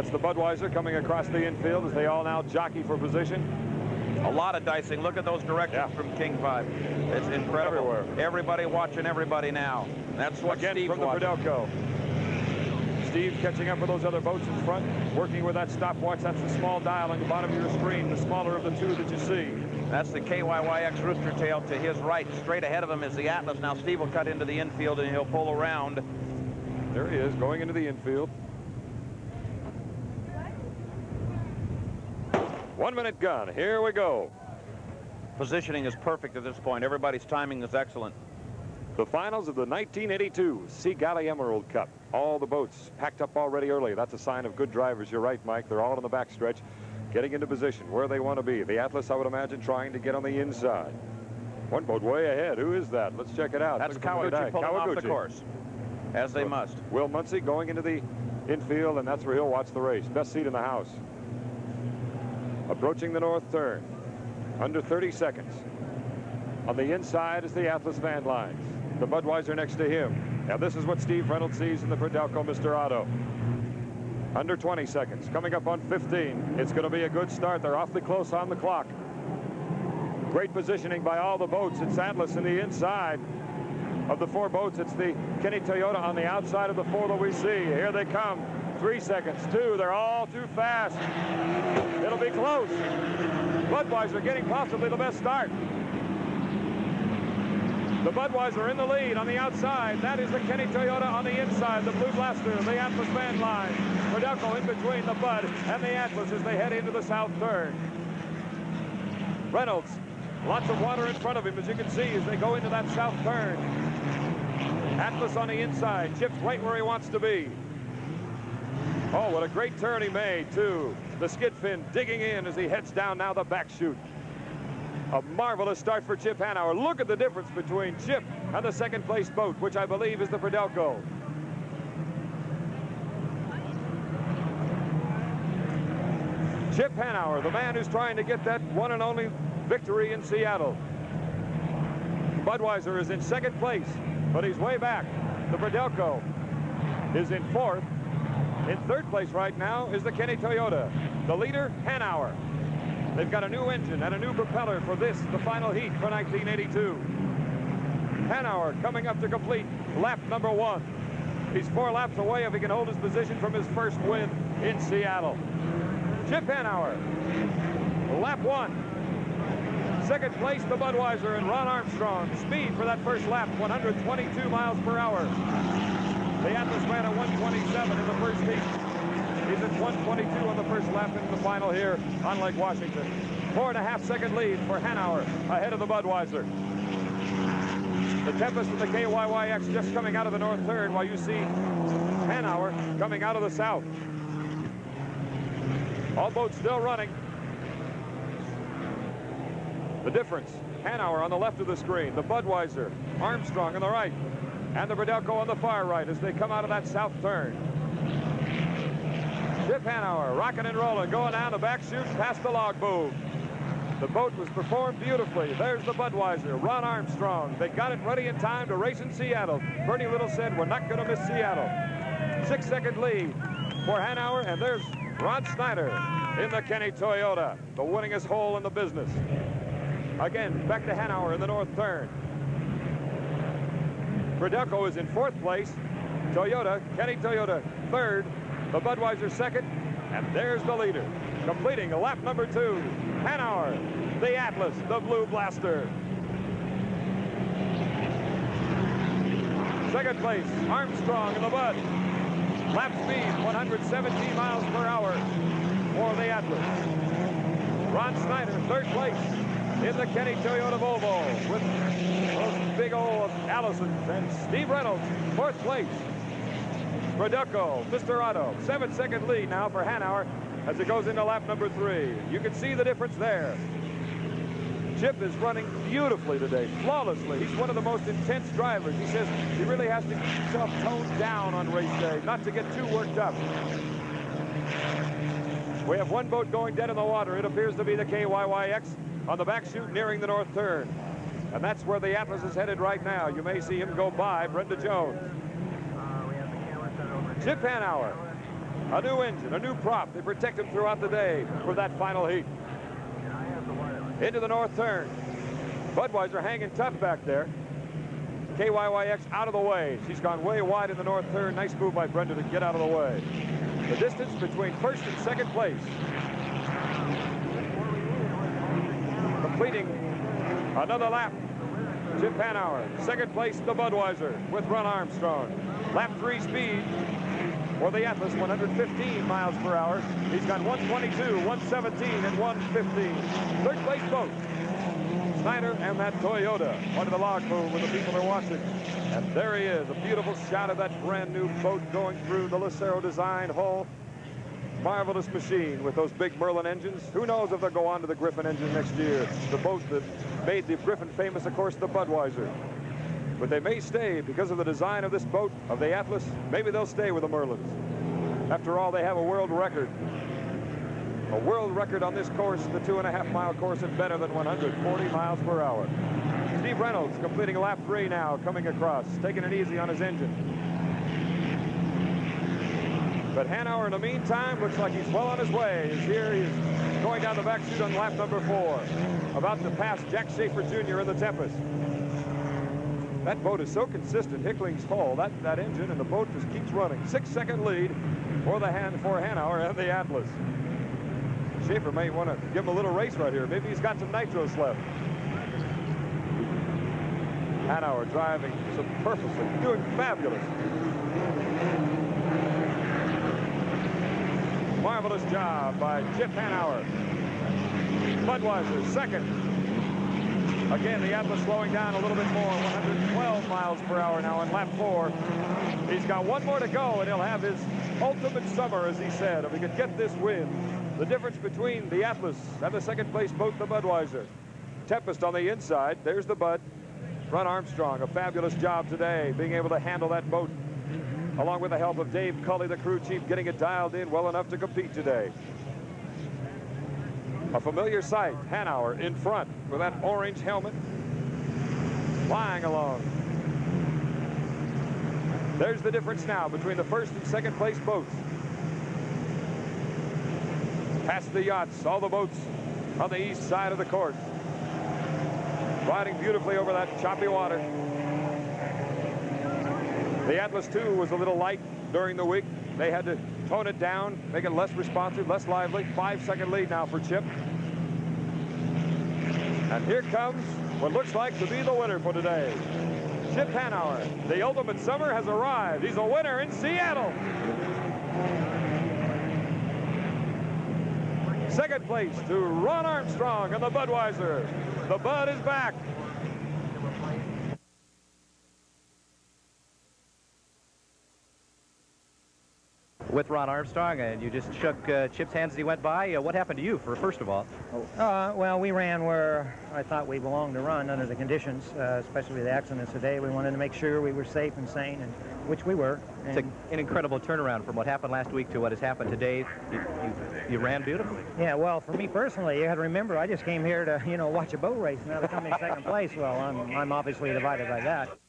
That's the Budweiser coming across the infield as they all now jockey for position. A lot of dicing. Look at those directions yeah. from King 5. It's incredible. Everywhere. Everybody watching everybody now. That's what Again Steve's from the watching. Prodelco. Steve catching up with those other boats in front, working with that stopwatch. That's the small dial on the bottom of your screen, the smaller of the two that you see. That's the KYYX Rooster Tail to his right. Straight ahead of him is the Atlas. Now Steve will cut into the infield and he'll pull around. There he is, going into the infield. One minute gun. Here we go. Positioning is perfect at this point. Everybody's timing is excellent. The finals of the 1982 Sea Galley Emerald Cup. All the boats packed up already early. That's a sign of good drivers. You're right, Mike. They're all in the backstretch, getting into position where they want to be. The Atlas, I would imagine, trying to get on the inside. One boat way ahead. Who is that? Let's check it out. That's Kawaguchi pulling Kawaguchi. off the course, as they must. Will Muncie going into the infield, and that's where he'll watch the race. Best seat in the house. Approaching the north turn. Under 30 seconds. On the inside is the Atlas van lines the Budweiser next to him. Now this is what Steve Reynolds sees in the Prodelco Mr. Otto. Under 20 seconds, coming up on 15. It's going to be a good start. They're awfully close on the clock. Great positioning by all the boats. It's Atlas in the inside of the four boats. It's the Kenny Toyota on the outside of the four that we see. Here they come. Three seconds, two. They're all too fast. It'll be close. Budweiser getting possibly the best start. The Budweiser in the lead on the outside. That is the Kenny Toyota on the inside. The Blue Blaster, the Atlas van line. Prodelco in between the Bud and the Atlas as they head into the south turn. Reynolds, lots of water in front of him, as you can see, as they go into that south turn. Atlas on the inside. Chip's right where he wants to be. Oh, what a great turn he made, too. The skid fin digging in as he heads down now the back chute. A marvelous start for Chip Hanauer. Look at the difference between Chip and the second place boat, which I believe is the Prodelco. Chip Hanauer, the man who's trying to get that one and only victory in Seattle. Budweiser is in second place, but he's way back. The Prodelco is in fourth. In third place right now is the Kenny Toyota. The leader, Hanauer. They've got a new engine and a new propeller for this, the final heat for 1982. Hanauer coming up to complete lap number one. He's four laps away if he can hold his position from his first win in Seattle. Chip Hanauer, lap one. Second place, the Budweiser and Ron Armstrong. Speed for that first lap, 122 miles per hour. The Atlas ran at 127 in the first heat. He's at 122 on the first lap in the final here on Lake Washington. Four and a half second lead for Hanauer ahead of the Budweiser. The Tempest and the KYYX just coming out of the north third while you see Hanauer coming out of the south. All boats still running. The difference, Hanauer on the left of the screen, the Budweiser, Armstrong on the right, and the Prodelco on the far right as they come out of that south turn. Chip Hanauer rocking and rolling, going down the back chute past the log boom. The boat was performed beautifully. There's the Budweiser, Ron Armstrong. They got it ready in time to race in Seattle. Bernie Little said, we're not going to miss Seattle. Six-second lead for Hanauer, and there's Rod Snyder in the Kenny Toyota, the winningest hole in the business. Again, back to Hanauer in the north turn. Prodelco is in fourth place. Toyota, Kenny Toyota, third. The Budweiser second, and there's the leader, completing lap number two. Hanauer, the Atlas, the Blue Blaster. Second place, Armstrong in the Bud. Lap speed, 117 miles per hour for the Atlas. Ron Snyder, third place in the Kenny Toyota Volvo with big old Allisons. And Steve Reynolds, fourth place Prodelco, Mr. Otto, seven-second lead now for Hanauer as it goes into lap number three. You can see the difference there. Chip is running beautifully today, flawlessly. He's one of the most intense drivers. He says he really has to keep himself toned down on race day, not to get too worked up. We have one boat going dead in the water. It appears to be the KYYX on the back chute nearing the north turn. And that's where the Atlas is headed right now. You may see him go by Brenda Jones. Chip Hanauer a new engine, a new prop. They protect him throughout the day for that final heat. Into the north turn. Budweiser hanging tough back there. KYYX out of the way. She's gone way wide in the north turn. Nice move by Brenda to get out of the way. The distance between first and second place. Completing another lap. Chip Hanauer. Second place, the Budweiser with Ron Armstrong. Lap three speed for the Atlas, 115 miles per hour. He's got 122, 117, and 115. Third place boat. Snyder and that Toyota. Of the log boom when the people are watching. And there he is, a beautiful shot of that brand new boat going through the Lucero design hull. Marvelous machine with those big Merlin engines. Who knows if they'll go on to the Griffin engine next year. The boat that made the Griffin famous, of course, the Budweiser. But they may stay because of the design of this boat, of the Atlas. Maybe they'll stay with the Merlins. After all, they have a world record. A world record on this course, the two and a half mile course, and better than 140 miles per hour. Steve Reynolds completing lap three now, coming across, taking it easy on his engine. But Hanauer, in the meantime, looks like he's well on his way. He's here, he's going down the back chute on lap number four. About to pass Jack Schaefer Jr. in the Tempest. That boat is so consistent, Hickling's hull, that, that engine, and the boat just keeps running. Six-second lead for the hand for Hanauer and the Atlas. Schaefer may want to give him a little race right here. Maybe he's got some nitros left. Hanauer driving so doing fabulous. Marvelous job by Chip Hanauer. Budweiser second. Again, the Atlas slowing down a little bit more, 112 miles per hour now in lap four. He's got one more to go, and he'll have his ultimate summer, as he said, if he could get this win. The difference between the Atlas and the second place boat, the Budweiser. Tempest on the inside. There's the Bud. Ron Armstrong, a fabulous job today, being able to handle that boat, along with the help of Dave Cully, the crew chief, getting it dialed in well enough to compete today. A familiar sight, Hanauer in front with that orange helmet, flying along. There's the difference now between the first and second place boats. Past the yachts, all the boats on the east side of the course. Riding beautifully over that choppy water. The Atlas II was a little light during the week. They had to tone it down, make it less responsive, less lively. Five-second lead now for Chip. And here comes what looks like to be the winner for today. Chip Hanauer, the ultimate summer has arrived. He's a winner in Seattle. Second place to Ron Armstrong and the Budweiser. The Bud is back. With Ron Armstrong, and you just shook uh, Chip's hands as he went by. Uh, what happened to you, for first of all? Uh, well, we ran where I thought we belonged to run under the conditions, uh, especially the accidents today. We wanted to make sure we were safe and sane, and which we were. It's a, an incredible turnaround from what happened last week to what has happened today. You, you, you, ran beautifully. Yeah, well, for me personally, you had to remember, I just came here to, you know, watch a boat race. Now to come in second place, well, I'm, I'm obviously divided by that.